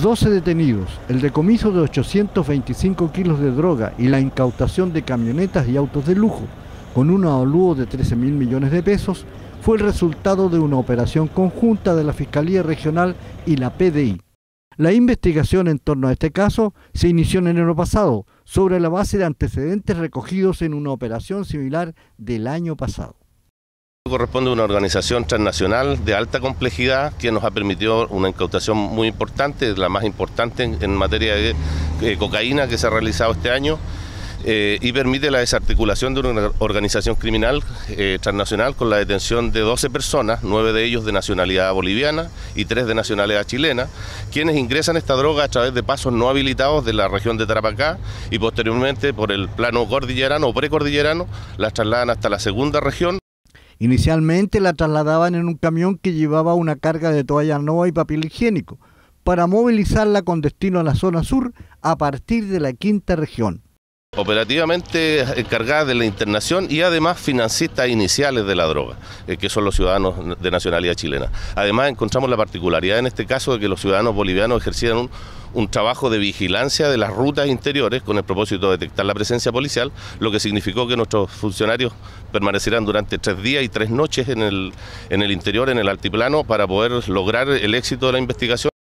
12 detenidos, el decomiso de 825 kilos de droga y la incautación de camionetas y autos de lujo, con un avalúo de 13 mil millones de pesos, fue el resultado de una operación conjunta de la Fiscalía Regional y la PDI. La investigación en torno a este caso se inició en enero pasado, sobre la base de antecedentes recogidos en una operación similar del año pasado. Corresponde a una organización transnacional de alta complejidad que nos ha permitido una incautación muy importante, la más importante en, materia de eh, cocaína que se ha realizado este año. Eh, y permite la desarticulación de una organización criminal eh, transnacional con la detención de 12 personas, 9 de ellos de nacionalidad boliviana y 3 de nacionalidad chilena, quienes ingresan esta droga a través de pasos no habilitados de la región de Tarapacá y posteriormente por el plano cordillerano o precordillerano las trasladan hasta la segunda región Inicialmente la trasladaban en un camión que llevaba una carga de toalla nueva y papel higiénico, para movilizarla con destino a la zona sur a partir de la quinta región. Operativamente encargada de la internación y además financistas iniciales de la droga, eh, que son los ciudadanos de nacionalidad chilena. Además encontramos la particularidad en este caso de que los ciudadanos bolivianos ejercían un, un trabajo de vigilancia de las rutas interiores con el propósito de detectar la presencia policial, lo que significó que nuestros funcionarios permanecerán durante tres días y tres noches en el, en el interior, en el altiplano, para poder lograr el éxito de la investigación.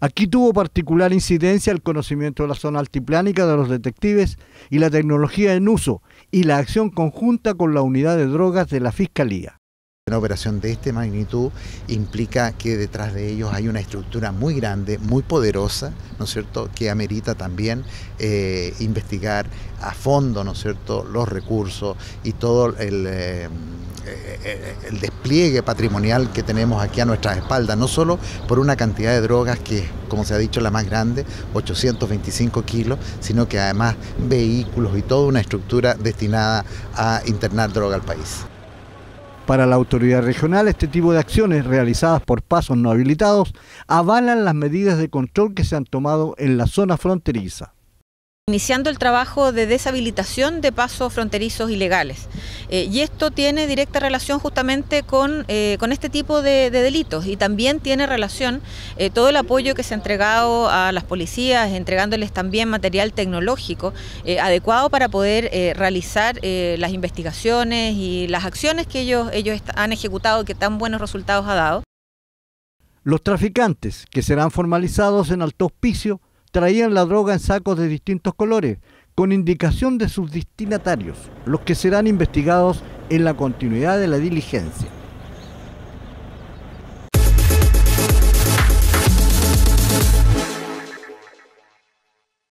Aquí tuvo particular incidencia el conocimiento de la zona altiplánica de los detectives y la tecnología en uso y la acción conjunta con la unidad de drogas de la Fiscalía. Una operación de esta magnitud implica que detrás de ellos hay una estructura muy grande, muy poderosa, ¿no es cierto?, que amerita también eh, investigar a fondo, ¿no es cierto?, los recursos y todo el, eh, el despliegue patrimonial que tenemos aquí a nuestras espaldas, no solo por una cantidad de drogas que, como se ha dicho, la más grande, 825 kilos, sino que además vehículos y toda una estructura destinada a internar droga al país. Para la autoridad regional, este tipo de acciones realizadas por pasos no habilitados avalan las medidas de control que se han tomado en la zona fronteriza iniciando el trabajo de deshabilitación de pasos fronterizos ilegales. Eh, y esto tiene directa relación justamente con, eh, con este tipo de, delitos y también tiene relación eh, todo el apoyo que se ha entregado a las policías, entregándoles también material tecnológico adecuado para poder realizar las investigaciones y las acciones que ellos, ellos han ejecutado que tan buenos resultados ha dado. Los traficantes, que serán formalizados en alto hospicio, traían la droga en sacos de distintos colores, con indicación de sus destinatarios, los que serán investigados en la continuidad de la diligencia.